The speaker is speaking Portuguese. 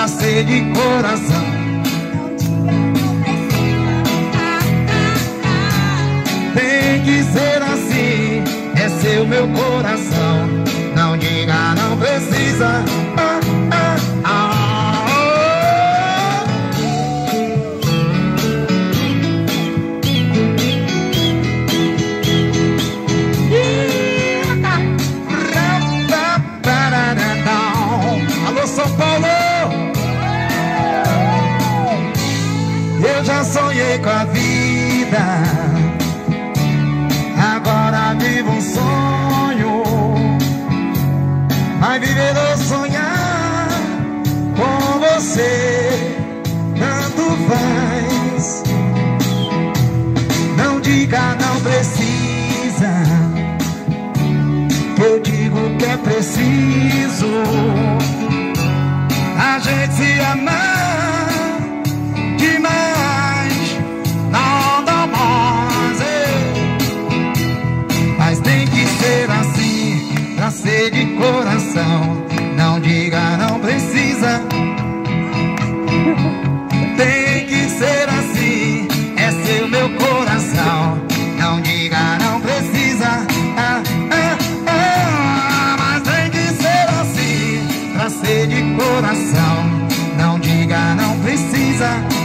pra ser de coração. Tem que ser assim, é seu meu coração. Não diga, não precisa. Ah. Alô, São Paulo! Com a vida. Agora vivo um sonho. Mas viver ou sonhar com você, tanto faz. Não diga, não precisa. Que eu digo que é preciso a gente se amar. ser de coração. Não diga, não precisa. Tem que ser assim É seu meu coração. Não diga, não precisa. Ah, ah, ah, Mas tem que ser assim Pra ser de coração. Não diga, não precisa.